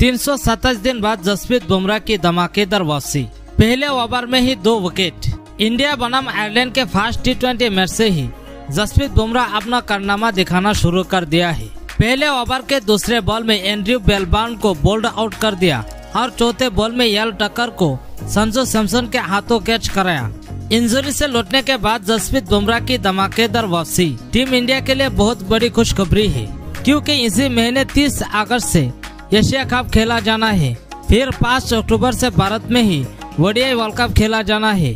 तीन सौ सत्ताईस दिन बाद जसप्रीत बुमराह की धमाकेदार वापसी। पहले ओवर में ही दो विकेट। इंडिया बनाम आयरलैंड के फास्ट टी मैच से ही जसप्रीत बुमराह अपना कारनामा दिखाना शुरू कर दिया है। पहले ओवर के दूसरे बॉल में एंड्रयू बेलबान को बोल्ड आउट कर दिया और चौथे बॉल में यल टक्कर को संजू सैमसन के हाथों कैच कराया। इंजरी से लौटने के बाद जसप्रीत बुमराह की धमाकेदार वापसी। टीम इंडिया के लिए बहुत बड़ी खुशखबरी है, क्योंकि इसी महीने 30 अगस्त से एशिया कप खेला जाना है। फिर 5 अक्टूबर से भारत में ही वडियाई वर्ल्ड कप खेला जाना है।